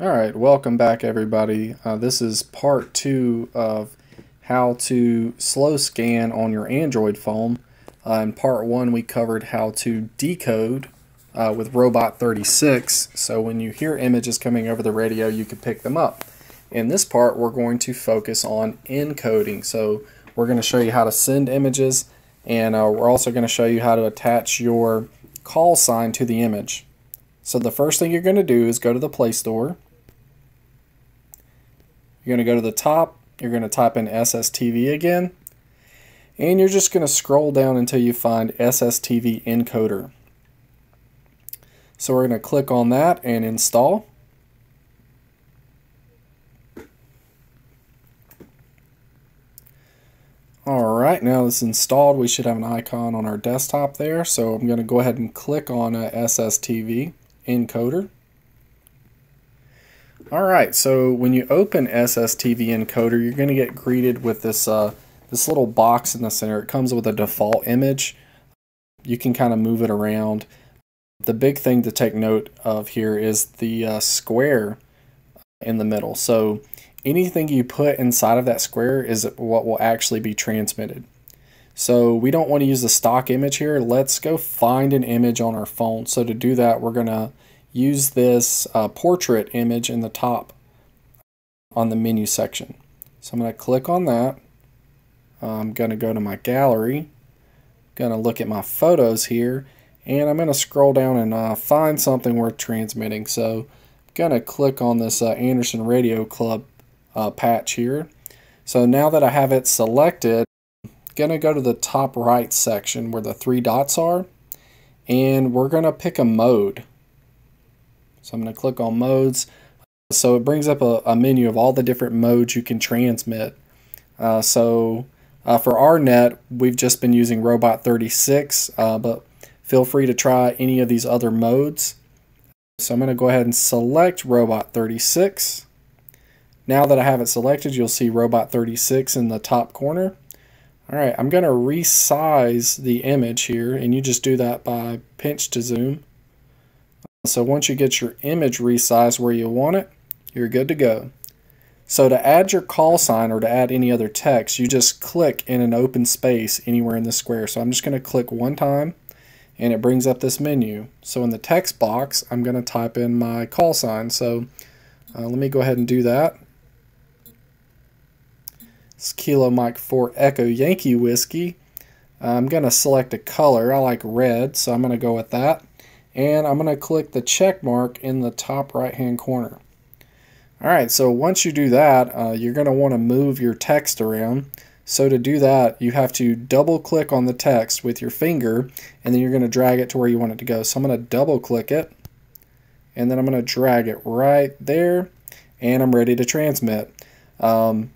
All right, welcome back everybody. Uh, this is part two of how to slow scan on your Android phone. Uh, in part one, we covered how to decode uh, with Robot 36. So when you hear images coming over the radio, you can pick them up. In this part, we're going to focus on encoding. So we're going to show you how to send images, and uh, we're also going to show you how to attach your call sign to the image. So the first thing you're going to do is go to the Play Store. You're going to go to the top. You're going to type in SSTV again. And you're just going to scroll down until you find SSTV encoder. So we're going to click on that and install. Alright, now it's installed, we should have an icon on our desktop there. So I'm going to go ahead and click on SSTV encoder. Alright, so when you open SSTV encoder, you're going to get greeted with this, uh, this little box in the center. It comes with a default image. You can kind of move it around. The big thing to take note of here is the uh, square in the middle. So anything you put inside of that square is what will actually be transmitted. So we don't want to use the stock image here. Let's go find an image on our phone. So to do that, we're going to use this uh, portrait image in the top on the menu section. So I'm going to click on that. I'm going to go to my gallery. Going to look at my photos here. And I'm going to scroll down and uh, find something worth transmitting. So I'm going to click on this uh, Anderson Radio Club uh, patch here. So now that I have it selected, I'm going to go to the top right section where the three dots are. And we're going to pick a mode. So I'm going to click on modes. So it brings up a, a, menu of all the different modes you can transmit. Uh, so uh, for our net, we've just been using Robot 36, uh, but feel free to try any of these other modes. So I'm going to go ahead and select Robot 36. Now that I have it selected, you'll see Robot 36 in the top corner. All right, I'm going to resize the image here, and you just do that by pinch to zoom. So once you get your image resized where you want it, you're good to go. So to add your call sign or to add any other text, you just click in an open space anywhere in the square. So I'm just going to click one time and it brings up this menu. So in the text box, I'm going to type in my call sign. So uh, let me go ahead and do that. It's Kilo Mike 4 Echo Yankee Whiskey. I'm going to select a color. I like red, so I'm going to go with that. And I'm going to click the check mark in the top right hand corner. Alright, so once you do that, uh, you're going to want to move your text around. So to do that, you have to double click on the text with your finger, and then you're going to drag it to where you want it to go. So I'm going to double click it, and then I'm going to drag it right there, and I'm ready to transmit. Um,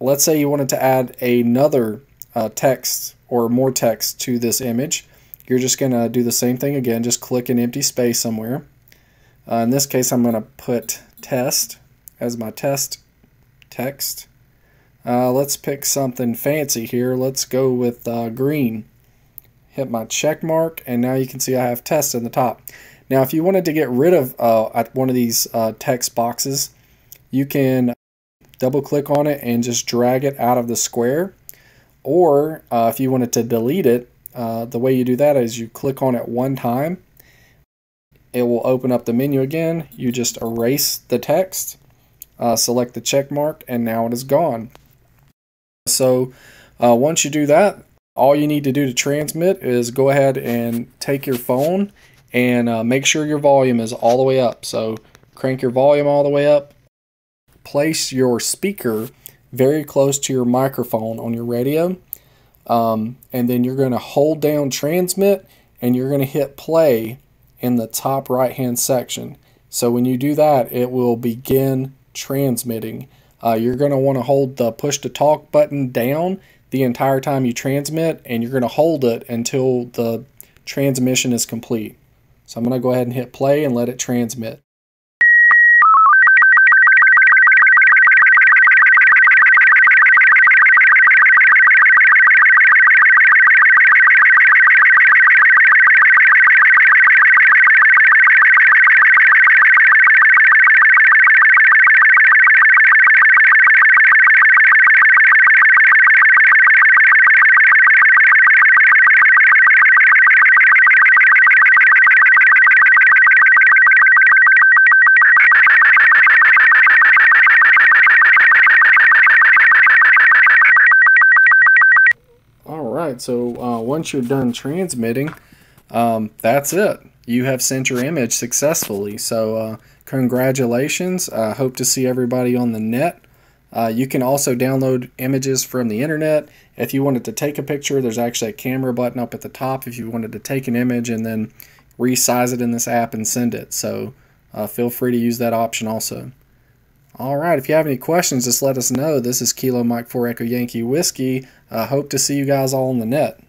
let's say you wanted to add another uh, text or more text to this image. You're just going to do the same thing again, just click an empty space somewhere. Uh, in this case, I'm going to put test as my test text. Uh, let's pick something fancy here. Let's go with uh, green. Hit my check mark, and now you can see I have test in the top. Now, if you wanted to get rid of uh, one of these uh, text boxes, you can double click on it and just drag it out of the square. Or uh, if you wanted to delete it, uh, the way you do that is you click on it one time. It will open up the menu again. You just erase the text, uh, select the check mark, and now it is gone. So uh, once you do that, all you need to do to transmit is go ahead and take your phone and uh, make sure your volume is all the way up. So crank your volume all the way up. Place your speaker very close to your microphone on your radio. Um, and then you're going to hold down transmit and you're going to hit play in the top right hand section. So when you do that, it will begin transmitting. Uh, you're going to want to hold the push to talk button down the entire time you transmit, and you're going to hold it until the transmission is complete. So I'm going to go ahead and hit play and let it transmit. Right, so uh, once you're done transmitting, um, that's it. You have sent your image successfully. So uh, congratulations. I hope to see everybody on the net. Uh, you can also download images from the internet. If you wanted to take a picture, there's actually a camera button up at the top if you wanted to take an image and then resize it in this app and send it. So uh, feel free to use that option also. All right, if you have any questions, just let us know. This is Kilo Mike 4 Echo Yankee Whiskey. I uh, hope to see you guys all on the net.